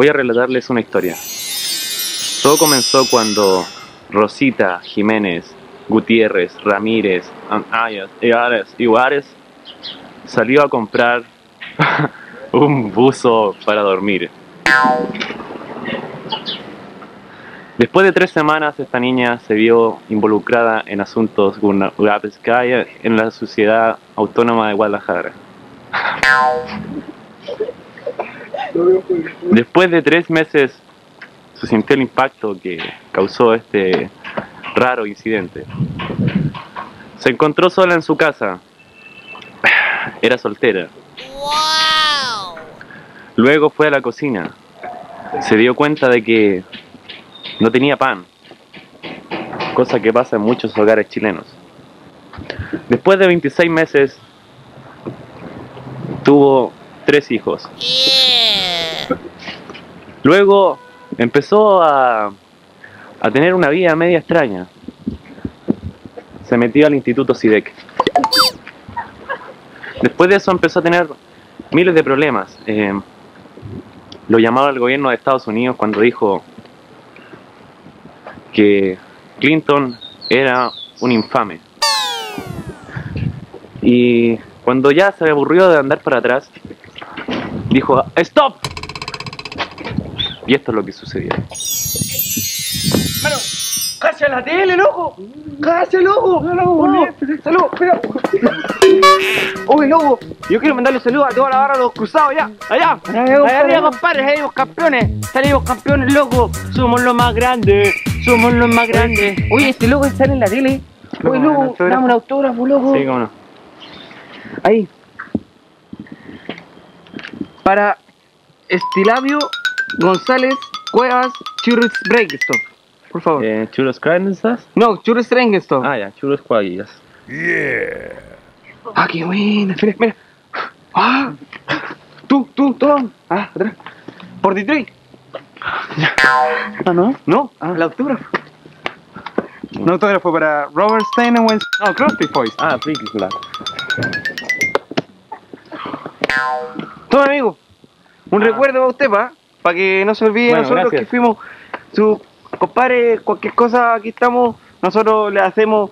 Voy a relatarles una historia. Todo comenzó cuando Rosita Jiménez Gutiérrez Ramírez Ayas Ibares salió a comprar un buzo para dormir. Después de tres semanas, esta niña se vio involucrada en asuntos en la Sociedad Autónoma de Guadalajara. Después de tres meses, se sintió el impacto que causó este raro incidente. Se encontró sola en su casa. Era soltera. Luego fue a la cocina. Se dio cuenta de que no tenía pan. Cosa que pasa en muchos hogares chilenos. Después de 26 meses, tuvo tres hijos. Luego empezó a, a tener una vida media extraña. Se metió al Instituto SIDEC. Después de eso empezó a tener miles de problemas. Eh, lo llamaba el gobierno de Estados Unidos cuando dijo que Clinton era un infame. Y cuando ya se aburrió de andar para atrás, dijo, ¡Stop! Y esto es lo que sucedió. Mano, ¡Cacha la tele, loco! ¡Cacha, loco! ¡Oh! ¡Salud! ¡Espera! ¡Oye, loco! Yo quiero mandarle saludos a toda la barra de los cruzados, ya, allá. Allá arriba, compadre, salimos campeones. Salimos campeones, loco. Somos los más grandes. Somos los más grandes. Oye, este loco sale en la tele. Oye, loco, dame un autógrafo, loco. Sí, cómo no. Ahí. Para Estilabio González Cuevas Churros Breakstone. Por favor. Eh, ¿Churos Cransas? No, Churros Breakstone. Ah, ya, churos cuaguillas. Ah, qué buena. Mira, mira. Ah. Tú, tú, tú. Ah, atrás. Por Detroit. Ah, ¿no? No, el autógrafo. Un autógrafo para Robert Stein and Wens... No, Crosby Boys. Ah, Freaky Flag. Toma, amigo. Un recuerdo para usted, pa. Para que no se olvide Bueno, nosotros gracias. que fuimos su compadre. Cualquier cosa, aquí estamos. Nosotros le hacemos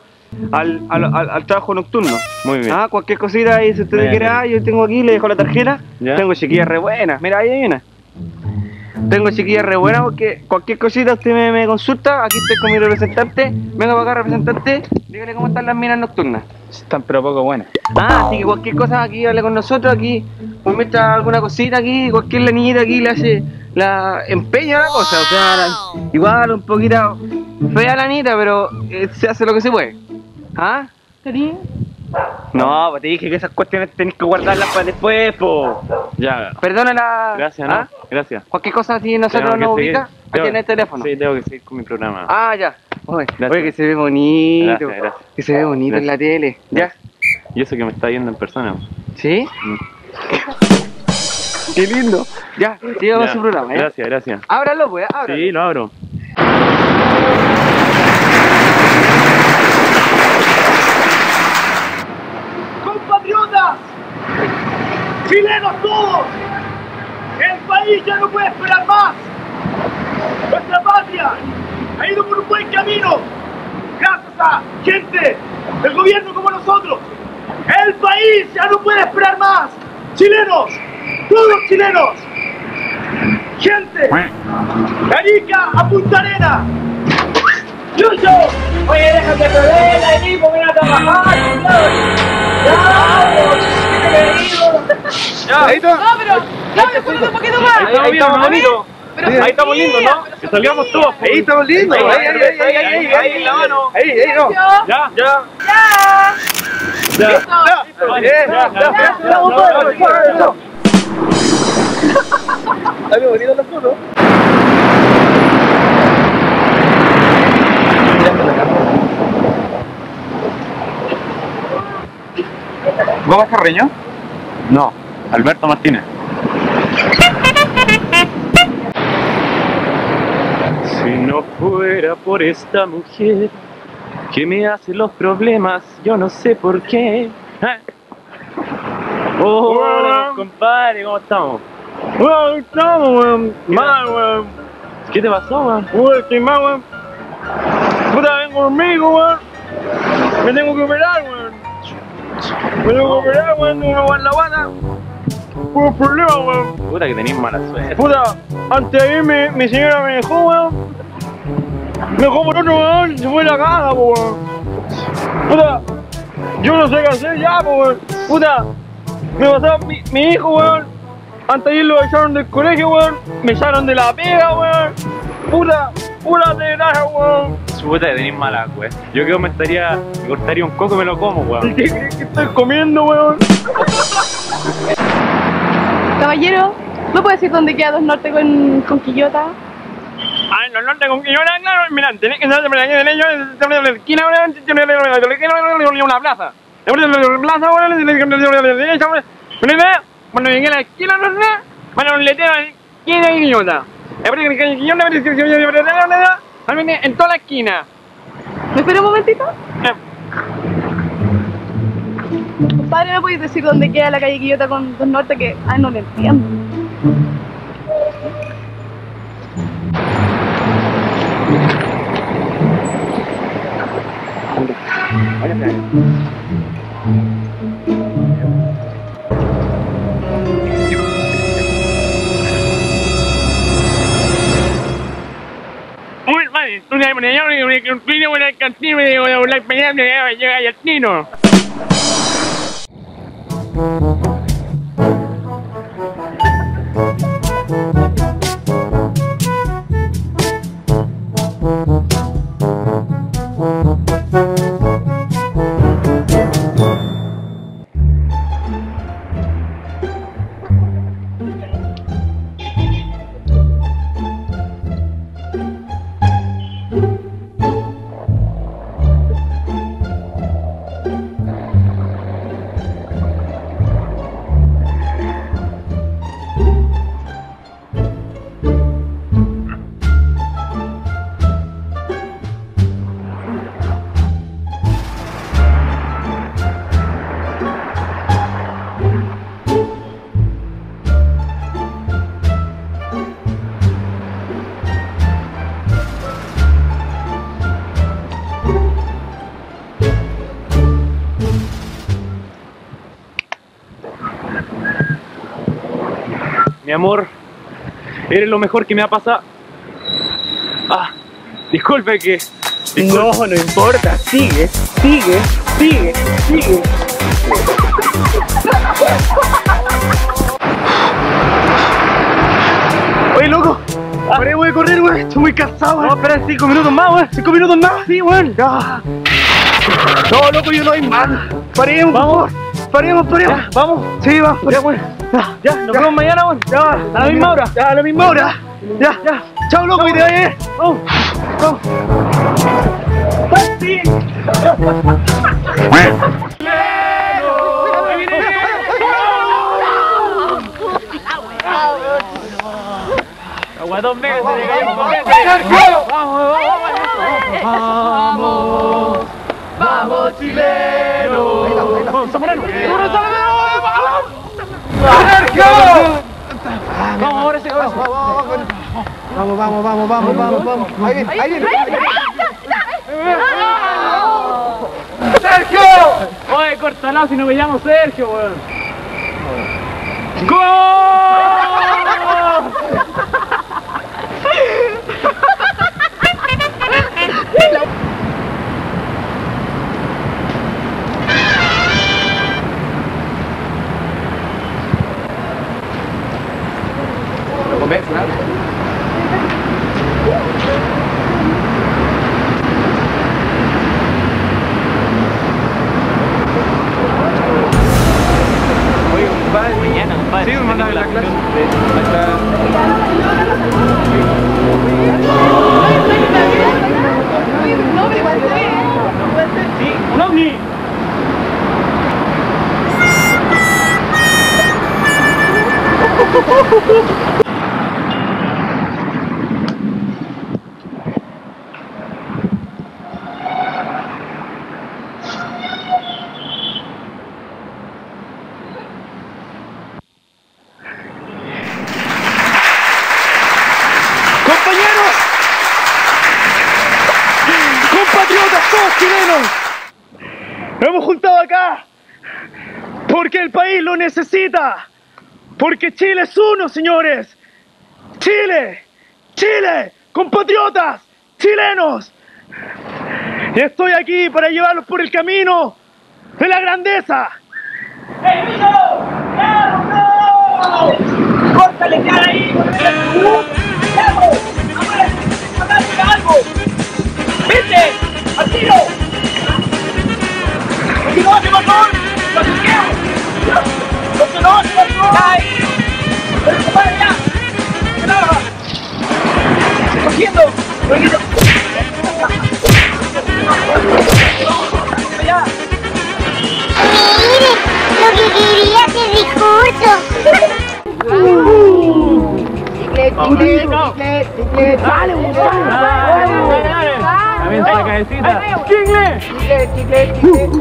al, al, al, al trabajo nocturno. Muy bien. Ah, cualquier cosita ahí, si usted quiere, ah, yo tengo aquí, le dejo la tarjeta. Ya. Tengo chiquillas re buenas. Mira, ahí hay una. Tengo chiquillas re buenas porque cualquier cosita usted me, me consulta. Aquí estoy con mi representante. Venga para acá, representante. Dígale cómo están las minas nocturnas. Están pero poco buenas. Ah, así que cualquier cosa aquí hable con nosotros, aquí muestra alguna cosita aquí, cualquier la niñita aquí le hace la empeña la cosa, o sea, la- igual un poquito fea la niñita, pero eh, se hace lo que se puede. ¿Ah? No, pues te dije que esas cuestiones tenés que guardarlas para después, po. Ya, Perdona la. gracias, ¿no? ¿Ah? Gracias. Cualquier cosa así nosotros Tengo nos ubica, aquí en el teléfono. Sí, tengo que seguir con mi programa. Ah, ya. Oye, que se ve bonito. Gracias, gracias. Que se ve bonito en la tele. ¿Ya? Y eso que me está viendo en persona. ¿Sí? Mm. Qué lindo. Ya, sigamos Ya, su programa, ¿eh? Gracias, gracias. Ábralo, pues, ábralo. Sí, lo abro. compatriotas, chilenos todos, el país ya no puede esperar más. Nuestra patria ha ido por un buen camino, gracias a gente del gobierno como nosotros. El país ya no puede esperar más. Chilenos, todos chilenos, gente, de Arica a Punta Arena. Yuyo, oye, déjate perder el equipo, ven a trabajar, Ya, ahí está. No, pero, un poquito más. Ahí estamos bien, Ahí estamos lindos, ¿no? Que salgamos todos. Ahí estamos lindos. Ahí, ahí, ahí, ahí, ahí, ahí, ahí, la mano. Ahí, ahí, no. Ya. Ya, Ya. ya. Listo. Eh, ya, ya, ya. Bien bonita la foto. ¿Gómez Carreño? No, Alberto Martínez. Si no fuera por esta mujer que me hace los problemas, yo no sé por qué. ¿Eh? Hola, compadre, ¿cómo estamos? Weón, estamos, weón. Mal, weón. ¿Qué te pasó, weón? Weón, estoy mal, weón. Puta, vengo conmigo, weón. Me tengo que operar, weón. Me tengo que operar, weón. Tengo que la guata. Por problema, weón. Puta que tenés mala suerte. Puta, antes de irme, mi señora me dejó, weón. Me dejó por otro, weón. Se fue la caga, po, weón. Puta, yo no sé qué hacer ya, weón. Puta, me pasó mi, mi hijo, weón. Antes de ir lo echaron del colegio, weón. Me echaron de la pega, weón. Puta, pura desgracia, weón. Puta que tenés mala weón. Yo creo que me estaría, me cortaría un coco y me lo como, ¿Y weón. qué crees que estoy comiendo, weón? Caballero, ¿me puedes decir dónde queda Dos Norte con, con Quillota? Ay, no, no tengo que llorar, claro. Mira, tenés que saber de la de la esquina, una plaza. La plaza, weón. derecha, weón. Cuando llegué a la esquina, no sé. Un de esquina y guiñota. En toda la esquina. ¿Me espera un momentito? Compadre, ¿me puedes decir dónde queda la calle Quillota con Dos Norte? Que, ay, no lo entiendo. Mal, tú le pones yo, que un clino, una cantina, una pelea, llega el tino. Mi amor, eres lo mejor que me ha pasado. Ah, disculpe que. No, no importa, sigue, sigue, sigue, sigue. Oye, loco, paremos de correr, weón. Estoy muy cansado, weón. No, espera cinco minutos más, weón. Cinco minutos más. Sí, weón. No, loco, yo no hay más. Paremos, vamos. Paremos, paremos. vamos. Sí, vamos. Weón. Ya, ya, nos vemos mañana, weón. Ya, a la misma hora. Ya, a la misma hora. Ya, ya. Chao, loco, y te vayas. Vamos, vamos. ¡Pasti! Aguadón, meses, ¡Vamos, Vamos, vamos, vamos, vamos, vamos, vamos. Ahí viene, ahí viene. Oye, cortalado si no me llamo Sergio, weón. bếp đó Sí, hermano, la clase. Sí, un ovni. Ho ho ho ho! Chilenos, nos hemos juntado acá porque el país lo necesita. Porque Chile es uno, señores. Chile, Chile, compatriotas, chilenos. Y estoy aquí para llevarlos por el camino de la grandeza. ¡Ey, tiro! ¡Continuate. ¡Ay! También la cabecita. ¡Chicle!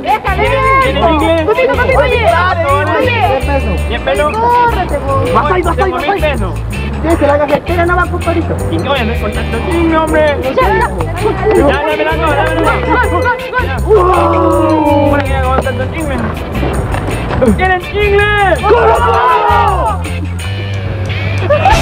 ¡Déjale! Chicle. ¡Copito, copito, oye! ¡Oye! 10 pesos. ¡Córrete, po! ¡Vas ahí, vas ahí, Tengo vas mil ahí! pesos. ¡Desde la no va, compadrito! ¿Y qué voy a hombre? Ya. ¿Para qué hago tanto chingue? ¿Quieren chingle? ¡Corre,